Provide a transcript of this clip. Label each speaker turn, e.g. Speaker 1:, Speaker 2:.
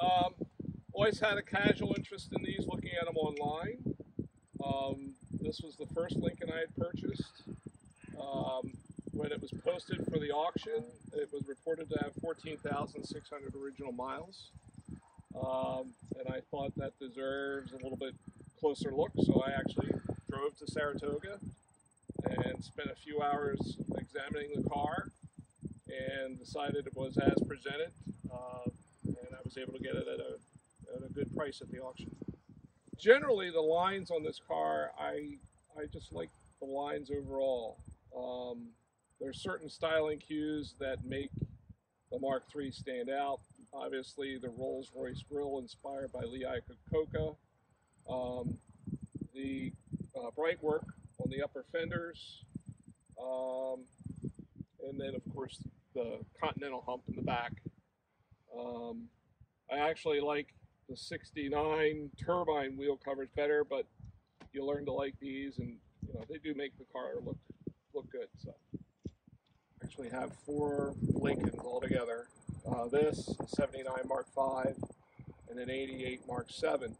Speaker 1: Um, always had a casual interest in these, looking at them online. Um, this was the first Lincoln I had purchased. Um, when it was posted for the auction, it was reported to have 14,600 original miles. Um, and I thought that deserves a little bit closer look, so I actually drove to Saratoga and spent a few hours examining the car and decided it was as presented. Was able to get it at a, at a good price at the auction. Generally, the lines on this car, I, I just like the lines overall. Um, there's certain styling cues that make the Mark III stand out. Obviously, the Rolls-Royce grille inspired by Lee Iacocca. Um, the uh, bright work on the upper fenders. Um, and then, of course, the Continental hump in the back. I actually like the 69 turbine wheel covers better, but you learn to like these, and you know they do make the car look look good. So actually have four Lincolns altogether. Uh, this 79 Mark V and an 88 Mark 7.